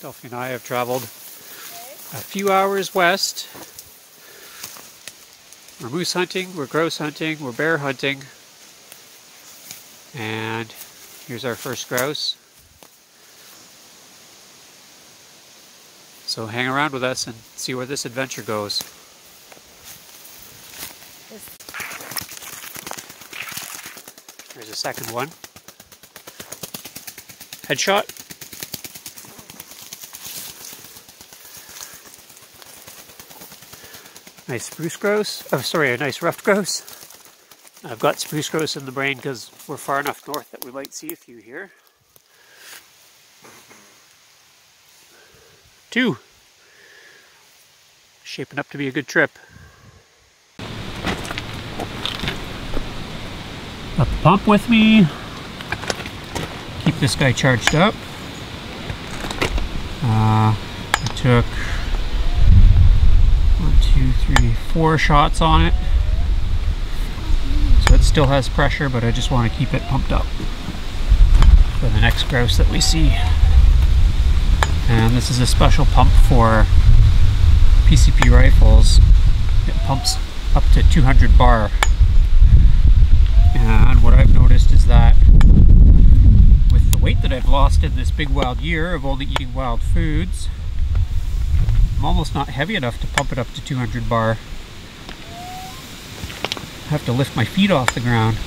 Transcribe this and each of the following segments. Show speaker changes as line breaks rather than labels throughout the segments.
Delphi and I have traveled a few hours west. We're moose hunting, we're grouse hunting, we're bear hunting. And here's our first grouse. So hang around with us and see where this adventure goes. Here's a second one. Headshot. Nice spruce grouse. Oh, sorry, a nice ruffed grouse. I've got spruce grouse in the brain because we're far enough north that we might see a few here. Two. Shaping up to be a good trip. Got the pump with me. Keep this guy charged up. Uh, I took two, three, four shots on it. So it still has pressure, but I just want to keep it pumped up for the next grouse that we see. And this is a special pump for PCP rifles. It pumps up to 200 bar. And what I've noticed is that with the weight that I've lost in this big wild year of only eating wild foods, I'm almost not heavy enough to pump it up to 200 bar. I have to lift my feet off the ground.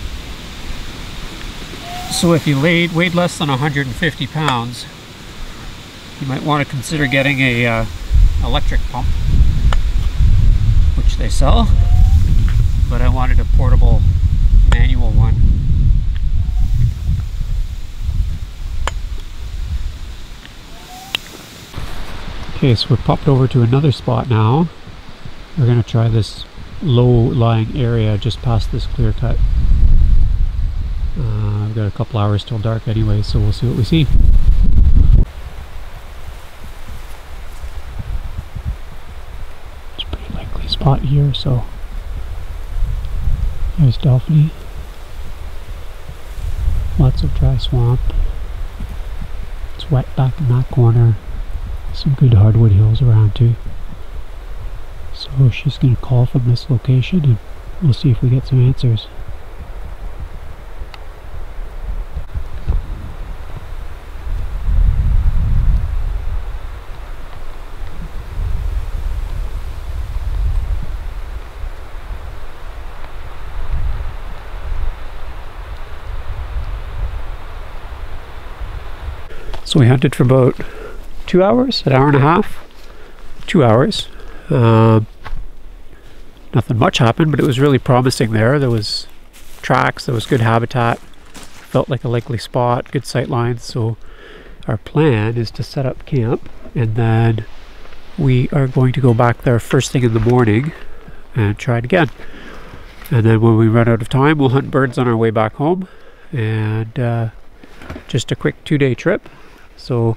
So if you laid, weighed less than 150 pounds, you might want to consider getting a uh, electric pump, which they sell. But I wanted a portable manual one. Okay, so we're popped over to another spot now. We're going to try this low-lying area just past this clear cut. Uh, we've got a couple hours till dark anyway, so we'll see what we see. It's a pretty likely spot here, so there's Delphanie. Lots of dry swamp. It's wet back in that corner some good hardwood hills around too. So she's going to call from this location and we'll see if we get some answers. So we hunted for about two hours, an hour and a half, two hours. Um, nothing much happened, but it was really promising there. There was tracks, there was good habitat, felt like a likely spot, good sight lines. So our plan is to set up camp and then we are going to go back there first thing in the morning and try it again. And then when we run out of time, we'll hunt birds on our way back home. And uh, just a quick two day trip. So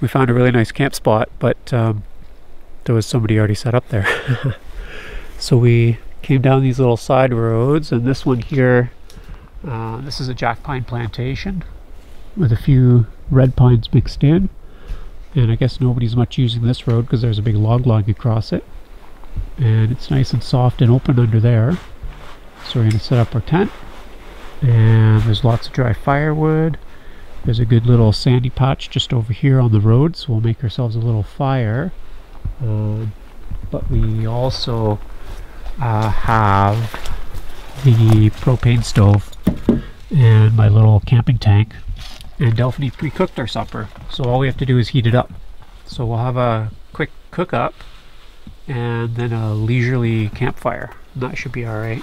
we found a really nice camp spot, but um, there was somebody already set up there. so we came down these little side roads, and this one here, uh, this is a jack pine plantation with a few red pines mixed in. And I guess nobody's much using this road because there's a big log line across it. And it's nice and soft and open under there. So we're going to set up our tent. And there's lots of dry firewood. There's a good little sandy patch just over here on the road, so we'll make ourselves a little fire. Um, but we also uh, have the propane stove and my little camping tank. And Delphanie pre-cooked our supper, so all we have to do is heat it up. So we'll have a quick cook up and then a leisurely campfire. That should be alright.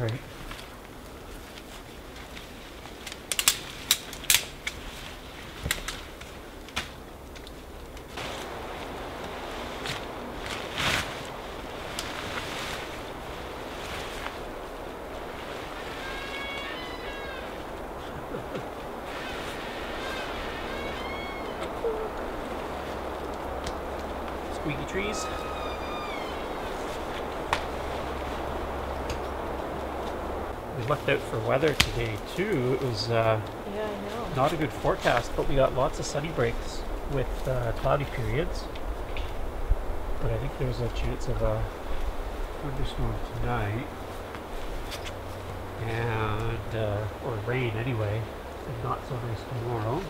All right. squeaky trees. Looked out for weather today too. It was uh,
Yeah, I know.
not a good forecast, but we got lots of sunny breaks with uh, cloudy periods. But I think there's a chance of a thunderstorm tonight, and uh, or rain anyway, and not so nice tomorrow.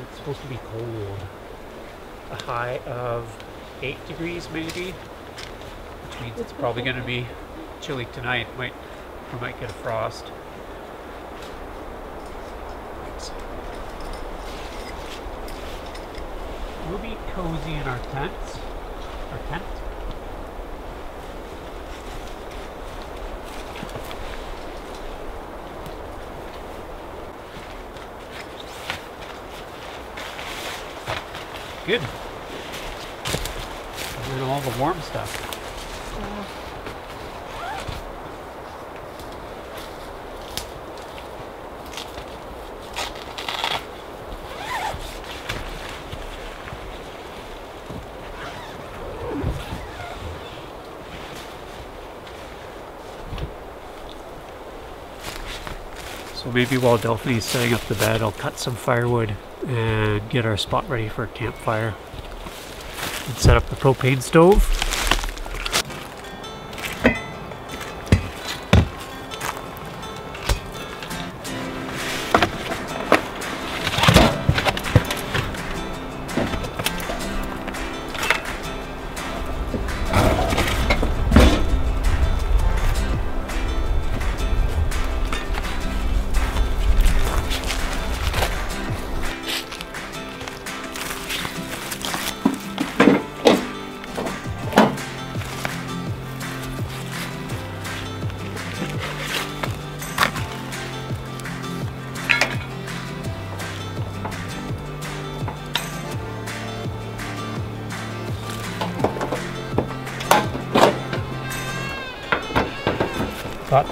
It's supposed to be cold. A high of eight degrees maybe, which means it's probably going to be chilly tonight. Might we might get a frost. We'll be cozy in our tents. Our tent. Good. And then all the warm stuff.
Yeah.
So maybe while Delphanie's setting up the bed, I'll cut some firewood and get our spot ready for a campfire. And set up the propane stove.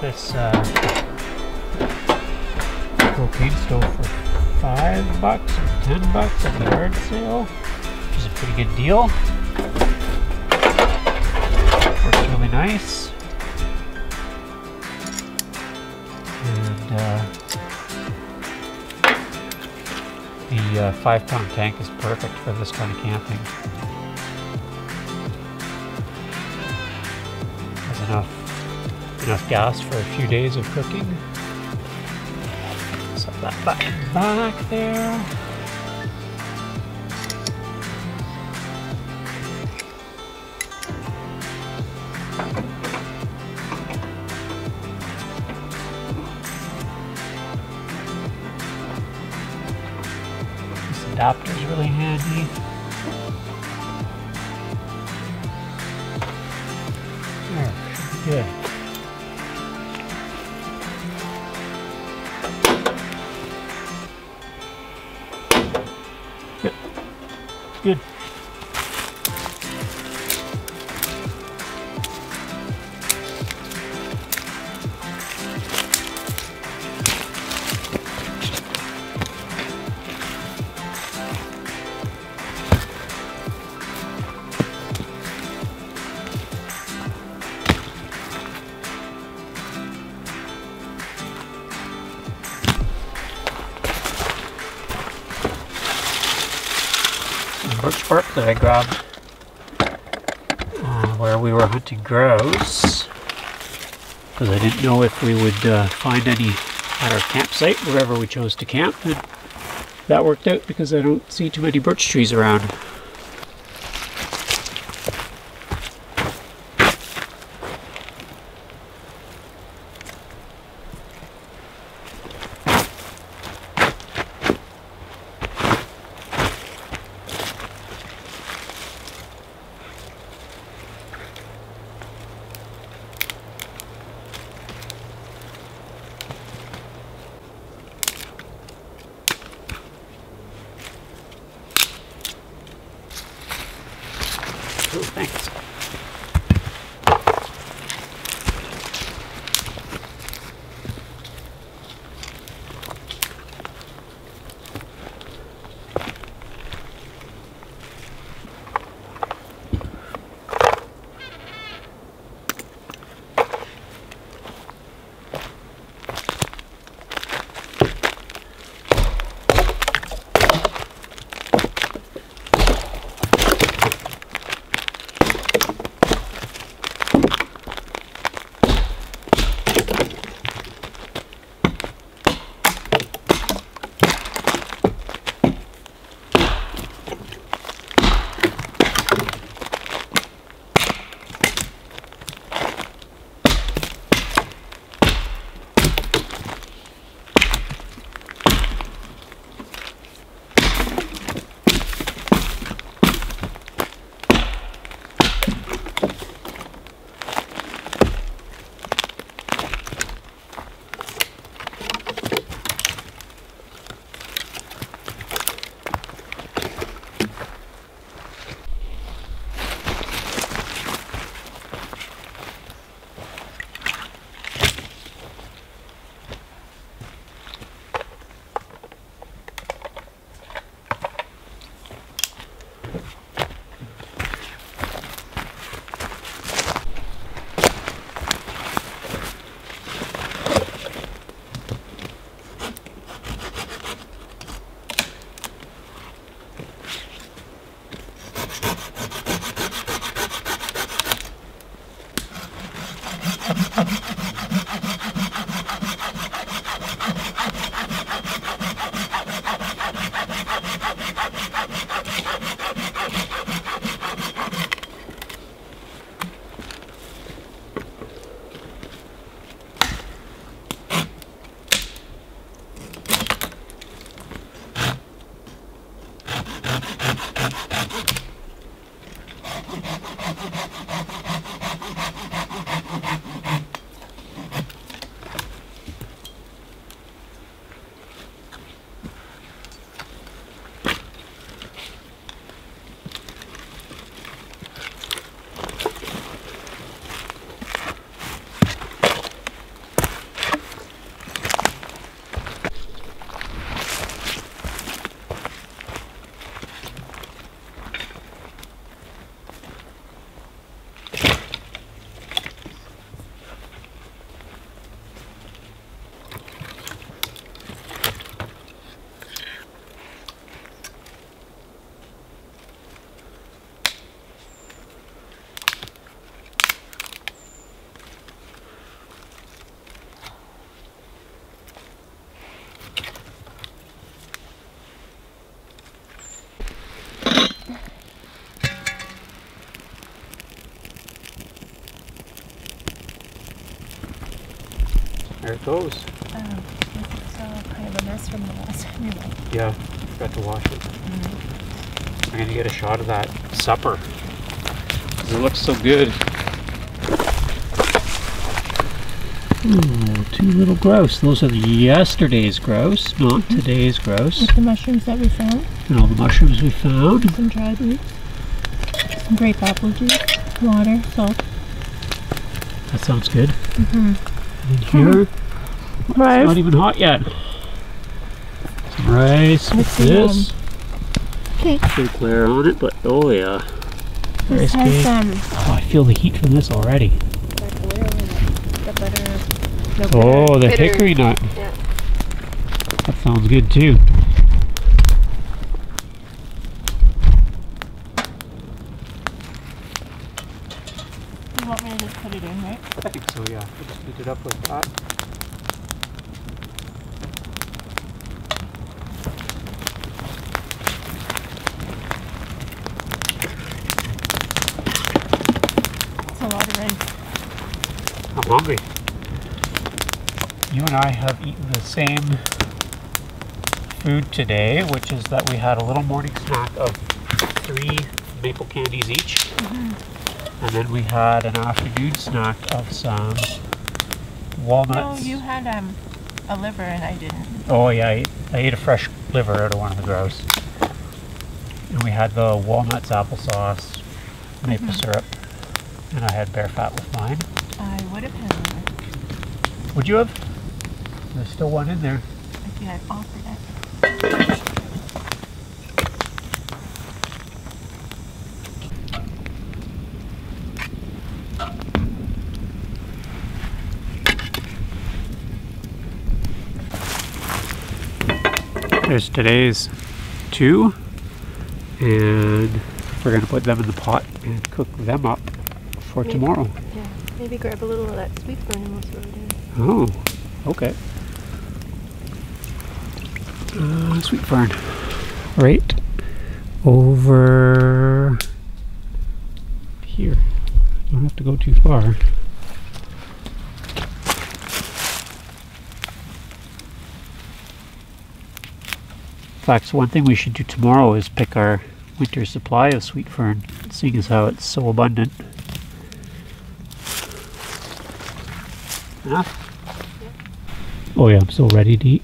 This uh, propane stove for five bucks or ten bucks at the yard sale, which is a pretty good deal. Works really nice. And uh, the uh, five pound tank is perfect for this kind of camping. Enough enough gas for a few days of cooking. Set that back back there. This that I grabbed uh, where we were hunting grouse because I didn't know if we would uh, find any at our campsite wherever we chose to camp and that worked out because I don't see too many birch trees around. It goes.
Oh, this is so kind of a mess from the last time you went.
Yeah, forgot to wash it. Mm-hmm. I'm gonna get a shot of that supper. 'Cause it looks so good. Hmm, Ooh, two little grouse. Those are yesterday's grouse, not mm-hmm. today's grouse.
With the mushrooms that we found,
And all the mushrooms we found.
some dried roots, some grape apple juice, water, salt.
That sounds good.
Mm-hmm.
And here, mm-hmm.
It's
not even hot yet. Some rice with
With the,
this.
Cake.
Pretty clear on it, but oh yeah.
This
Rice
has
cake.
um,
Oh, I feel the heat from this already.
black oil in. The butter. No,
Oh, the
bitter-
hickory nut.
Yeah.
That sounds good too.
You want me to just put it in, right?
I think so, yeah. We'll just heat it up with that.
It's a lot of in.
I'm hungry. You and I have eaten the same food today, which is that we had a little morning snack of three maple candies each. And then we had an afternoon snack of some walnuts.
No, you had um, a liver and I didn't.
Oh yeah, I ate, I ate a fresh liver out of one of the grouse. And we had the walnuts, applesauce, maple syrup, and I had bear fat with mine.
I would have had liver
Would you have? There's still one in there.
if you had offered it.
There's today's two, and we're gonna put them in the pot and cook them up for
Maybe.
tomorrow.
Yeah. Maybe grab a little of that sweet fern and we'll throw it in.
Oh, okay. Uh, sweet fern. Right over here. Don't have to go too far. In fact, one thing we should do tomorrow is pick our winter supply of sweet fern, seeing as how it's so abundant. Enough? Oh yeah, I'm so ready to eat.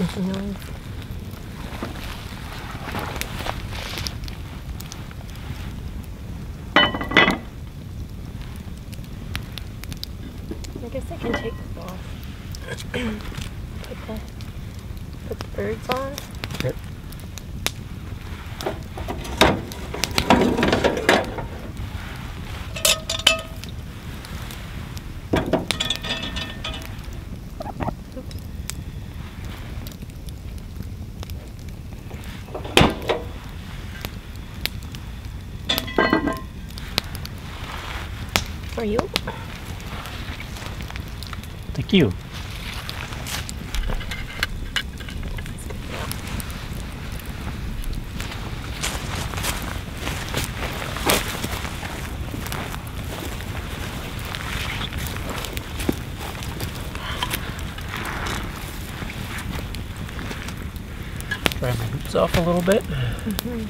Making some.
Thank you. Dry my hoops off a little bit. Mm -hmm.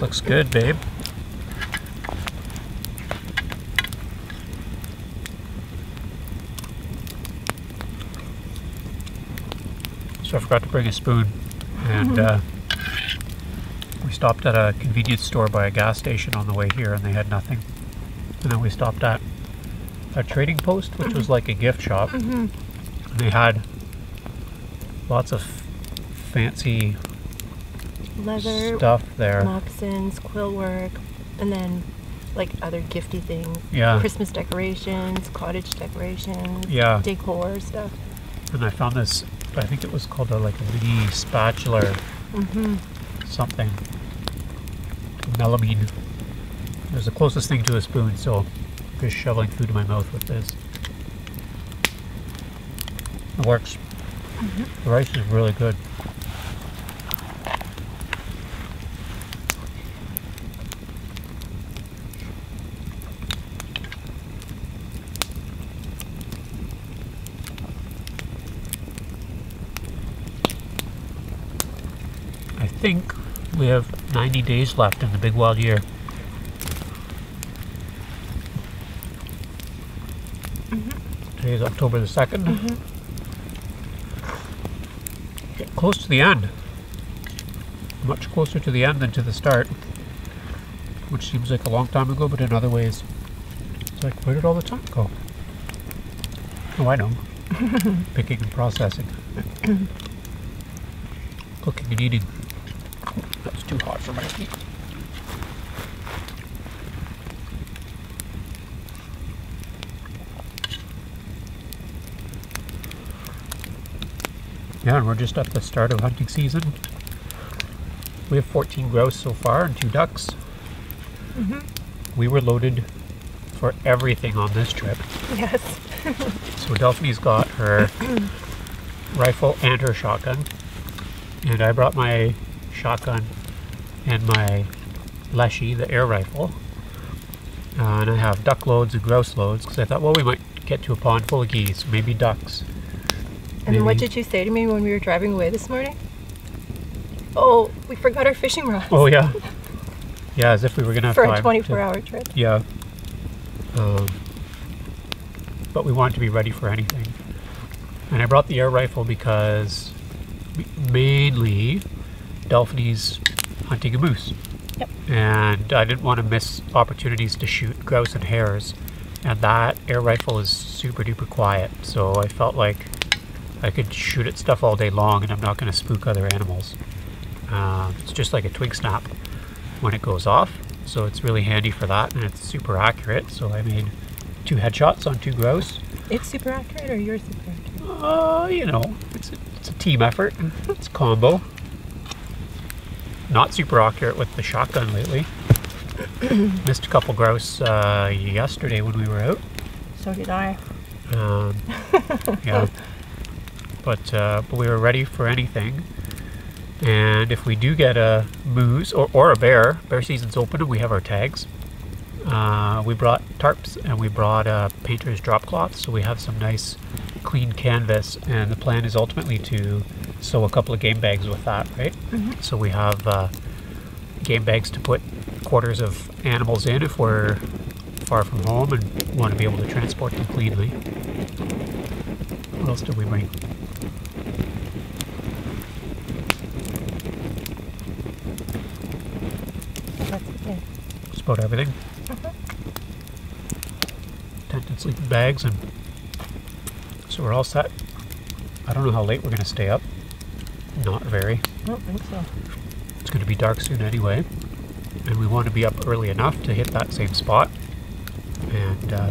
Looks good, babe. So I forgot to bring a spoon, and uh, we stopped at a convenience store by a gas station on the way here, and they had nothing. And then we stopped at a trading post, which was like a gift shop.
Mm-hmm.
And they had lots of fancy
Leather,
stuff there.
moccasins, quill work, and then like other gifty things.
Yeah.
Christmas decorations, cottage decorations,
Yeah.
decor stuff.
And I found this, I think it was called a like a mini spatula or
Mm-hmm.
something. Melamine. It was the closest thing to a spoon, so I'm just shoveling food in my mouth with this. It works. The rice is really good. Think we have 90 days left in the big wild year. Mm-hmm. Today is October the 2nd. Get mm-hmm. close to the end. Much closer to the end than to the start. Which seems like a long time ago, but in other ways, it's like, where did all the time go? Oh, I know. Picking and processing. Cooking and eating. Too hot for my feet. Yeah, and we're just at the start of hunting season. We have 14 grouse so far and two ducks. Mm-hmm. We were loaded for everything on this trip.
Yes.
So Delphanie's got her rifle and her shotgun. And I brought my shotgun and my Leshiy, the air rifle. Uh, and I have duck loads and grouse loads because I thought, well, we might get to a pond full of geese, maybe ducks.
And then what did you say to me when we were driving away this morning? Oh, we forgot our fishing rods
Oh, yeah. Yeah, as if we were going to have
for
time.
a
to-
24 hour trip.
Yeah. Um, but we wanted to be ready for anything. And I brought the air rifle because mainly Delphanie's hunting a moose.
Yep.
And I didn't want to miss opportunities to shoot grouse and hares. And that air rifle is super duper quiet. So I felt like I could shoot at stuff all day long and I'm not going to spook other animals. Um, it's just like a twig snap when it goes off. So it's really handy for that and it's super accurate. So I made two headshots on two grouse.
It's super accurate, or you're super accurate?
Uh, you know, it's a, it's a team effort. It's a combo. Not super accurate with the shotgun lately. Missed a couple grouse uh, yesterday when we were out.
So did I.
Um, yeah. But, uh, but we were ready for anything. And if we do get a moose or, or a bear, bear season's open and we have our tags. Uh, we brought tarps and we brought uh, painter's drop cloth, so we have some nice clean canvas. And the plan is ultimately to sew a couple of game bags with that, right? So we have uh, game bags to put quarters of animals in if we're far from home and want to be able to transport them cleanly. What else did we bring?
That's.
Just about everything. Tent and sleeping bags, and so we're all set. I don't know how late we're going to stay up. Not very.
I don't think so.
It's going to be dark soon anyway, and we want to be up early enough to hit that same spot. And uh,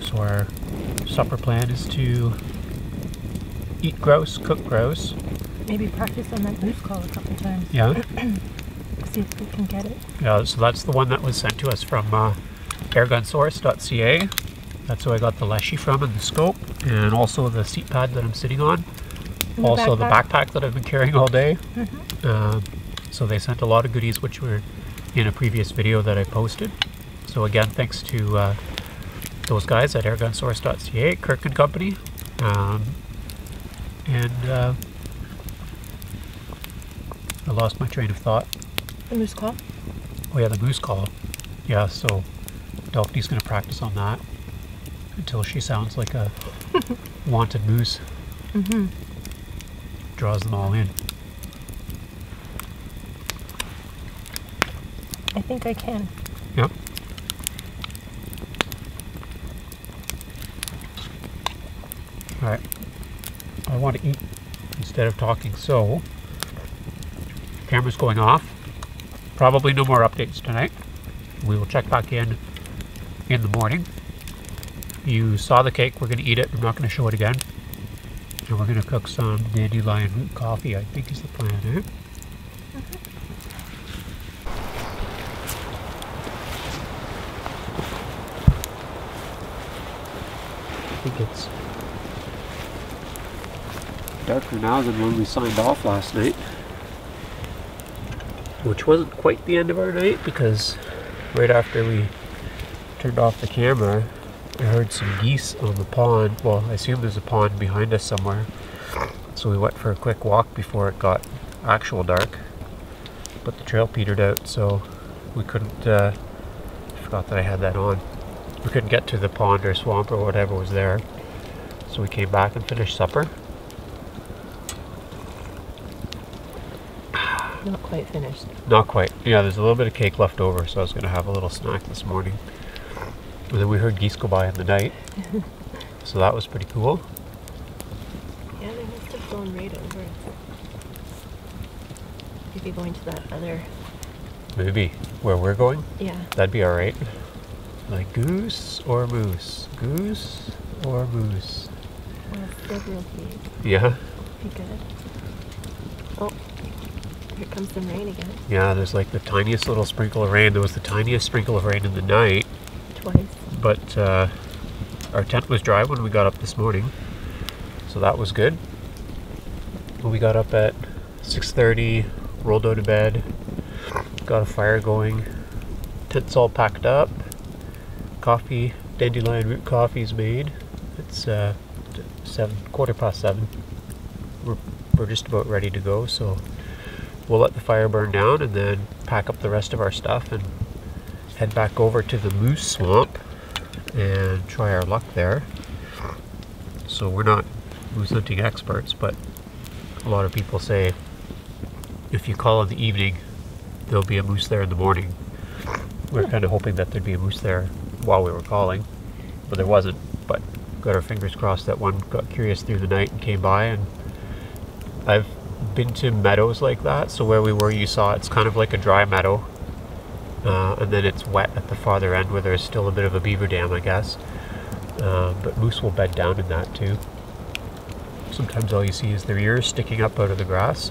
so our supper plan is to eat grouse, cook grouse.
Maybe practice on that moose call a couple times.
Yeah,
See if we can get it.
yeah. So that's the one that was sent to us from uh, airgunsource.ca. That's where I got the Leshiy from and the scope, and also the seat pad that I'm sitting on.
The
also the
backpack.
backpack that I've been carrying all day.
Mm-hmm.
Um, so they sent a lot of goodies, which were in a previous video that I posted. So again, thanks to uh, those guys at airgunsource.ca, Kirk and Company. Um, and uh, I lost my train of thought.
The moose call.
Oh yeah, the moose call. Yeah, so Delphi's gonna practice on that until she sounds like a wanted moose.
Mm-hmm.
Draws them all in.
I think I can.
Yep. Alright. I want to eat instead of talking, so camera's going off. Probably no more updates tonight. We will check back in in the morning. You saw the cake, we're going to eat it. I'm not going to show it again. And we're going to cook some dandelion root coffee, I think is the plan, eh? I think it's darker now than when we signed off last night. Which wasn't quite the end of our night because right after we turned off the camera, I heard some geese on the pond. Well, I assume there's a pond behind us somewhere. So we went for a quick walk before it got actual dark. But the trail petered out, so we couldn't. Uh, I forgot that I had that on. We couldn't get to the pond or swamp or whatever was there. So we came back and finished supper.
Not quite finished.
Not quite. Yeah, there's a little bit of cake left over, so I was going to have a little snack this morning. And then we heard geese go by in the night. so that was pretty cool.
Yeah, they must have flown right over. Maybe going to that other.
Maybe where we're going,
Yeah.
that'd be alright. Like goose or moose? Goose or moose?
Well, still real big.
Yeah,
Be good. Oh, here comes some rain again.
yeah, there's like the tiniest little sprinkle of rain. There was the tiniest sprinkle of rain in the night,
Twice.
But uh, our tent was dry when we got up this morning. So that was good. We got up at 6.30, rolled out of bed, got a fire going, tent's all packed up, coffee, dandelion root coffee's made. It's uh, seven, quarter past seven. We're, we're just about ready to go, so we'll let the fire burn down and then pack up the rest of our stuff and head back over to the moose swamp and try our luck there. So we're not moose hunting experts, but a lot of people say if you call in the evening, there'll be a moose there in the morning. We are hmm. kind of hoping that there'd be a moose there while we were calling, but there wasn't. But got our fingers crossed that one got curious through the night and came by. And I've been to meadows like that, so where we were, you saw it's kind of like a dry meadow, uh, and then it's wet at the farther end where there's still a bit of a beaver dam, I guess. Uh, but moose will bed down in that too. Sometimes all you see is their ears sticking up out of the grass.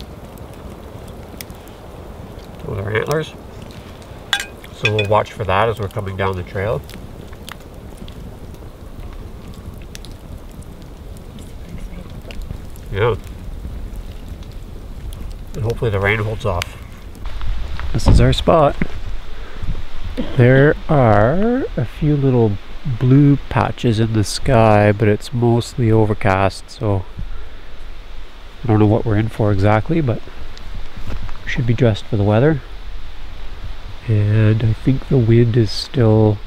Or their antlers. So we'll watch for that as we're coming down the trail. Yeah. And hopefully the rain holds off. This is our spot. There are a few little blue patches in the sky, but it's mostly overcast, so I don't know what we're in for exactly, but should be dressed for the weather. And I think the wind is still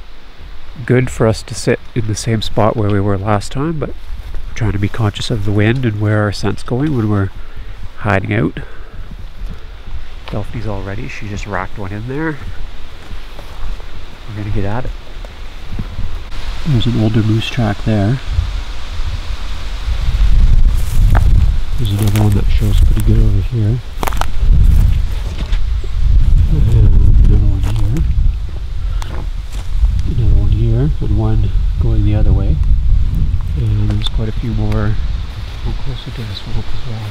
good for us to sit in the same spot where we were last time, but we're trying to be conscious of the wind and where our scent's going when we're hiding out. Delphi's all ready. She just racked one in there. We're gonna get at it. There's an older moose track there. There's another one that shows pretty good over here. And another one here. Another one here, and one going the other way. And there's quite a few more closer to this one as well.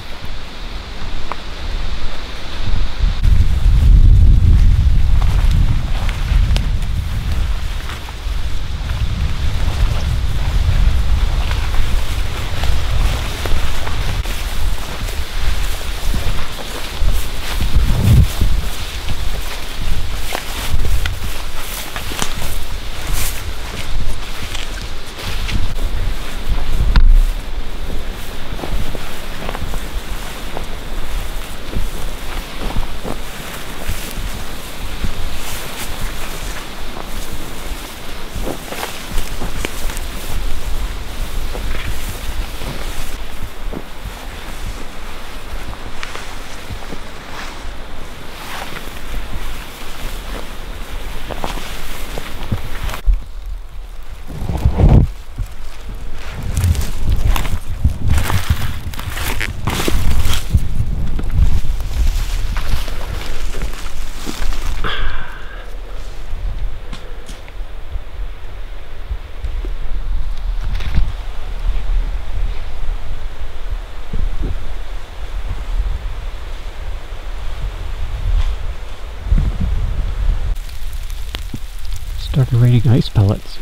Raining ice pellets.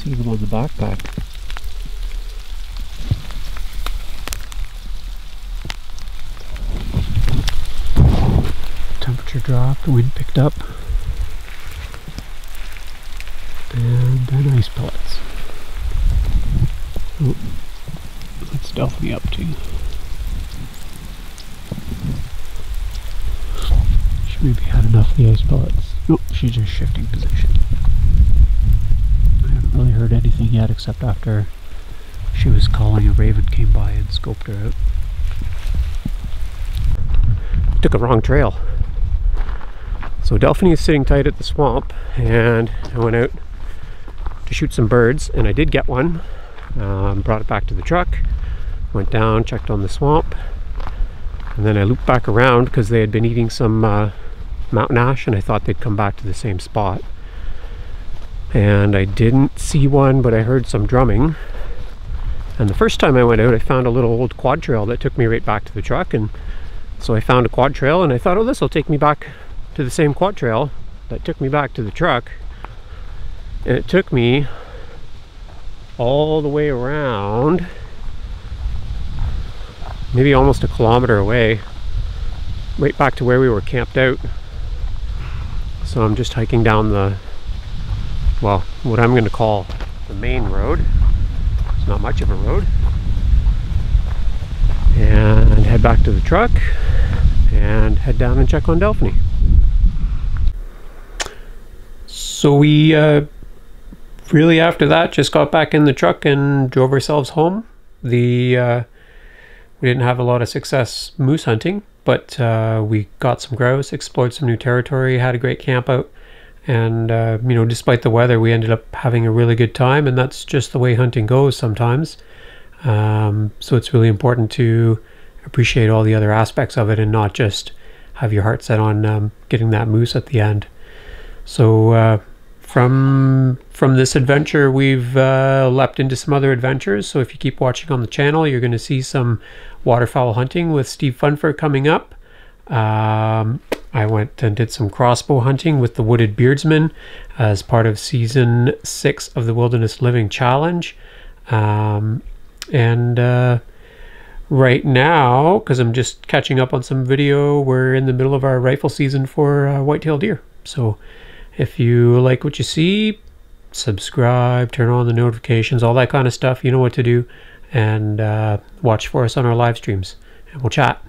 See them on the backpack. Temperature dropped, wind picked up. And then ice pellets. Oh, what's Delphanie up to? She maybe had the ice pellets. Nope, she's just shifting position. I haven't really heard anything yet except after she was calling a raven came by and scoped her out. Took a wrong trail. So Delphanie is sitting tight at the swamp and I went out to shoot some birds and I did get one. Um, brought it back to the truck, went down, checked on the swamp, and then I looped back around because they had been eating some uh, mountain ash and I thought they'd come back to the same spot. And I didn't see one, but I heard some drumming. And the first time I went out, I found a little old quad trail that took me right back to the truck. And so I found a quad trail and I thought, oh, this will take me back to the same quad trail that took me back to the truck. And it took me all the way around maybe almost a kilometer away right back to where we were camped out so I'm just hiking down the well what I'm going to call the main road. It's not much of a road. And head back to the truck and head down and check on Delphanie. So we uh, really after that just got back in the truck and drove ourselves home. The uh, we didn't have a lot of success moose hunting but uh, we got some grouse explored some new territory had a great camp out and uh, you know despite the weather we ended up having a really good time and that's just the way hunting goes sometimes. Um, so it's really important to appreciate all the other aspects of it and not just have your heart set on um, getting that moose at the end. So uh, from from this adventure we've uh, leapt into some other adventures. So if you keep watching on the channel you're going to see some waterfowl hunting with Steve Funfer coming up. Um, I went and did some crossbow hunting with the Wooded Beardsman as part of season six of the Wilderness Living Challenge. Um, and uh, right now because I'm just catching up on some video we're in the middle of our rifle season for uh, whitetail deer. So if you like what you see, subscribe, turn on the notifications, all that kind of stuff. You know what to do. And uh, watch for us on our live streams. And we'll chat.